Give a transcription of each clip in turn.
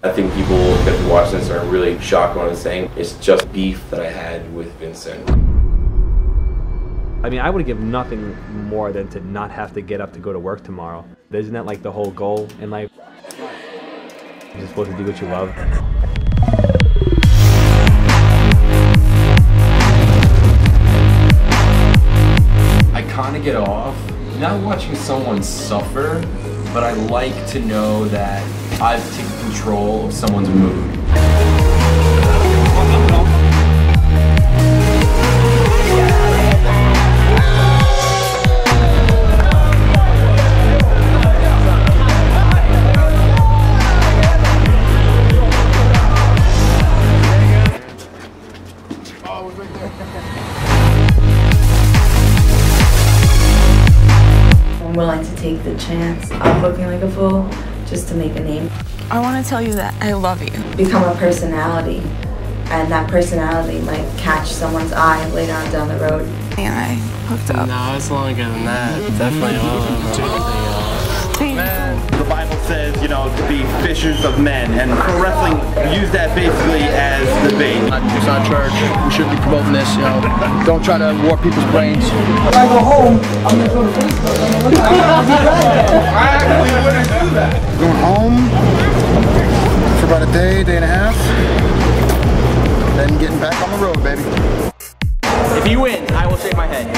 I think people that watch this are really shocked when I'm saying it's just beef that I had with Vincent. I mean, I would give nothing more than to not have to get up to go to work tomorrow. Isn't that like the whole goal in life? You're just supposed to do what you love. I kind of get off not watching someone suffer, but I like to know that I've taken control of someone's mood. Willing to take the chance of looking like a fool just to make a name. I want to tell you that I love you. Become a personality, and that personality might catch someone's eye later on down the road. And I hooked up. No, it's longer than that. Definitely The fishers of men, and pro wrestling use that basically as the bait. It's not church. We shouldn't be promoting this, you know. Don't try to warp people's brains. When I go home, I'm gonna go to Facebook. I'm gonna look at I actually wouldn't do that. Going home for about a day, day and a half. Then getting back on the road, baby. If you win, I will shave my head.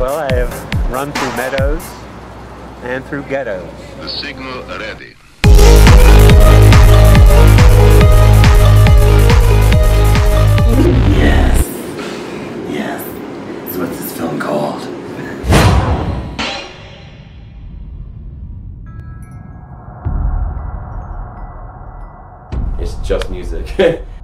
Well, I have run through meadows and through ghettos. The signal ready. Yes. Yes. That's what this film called. It's just music.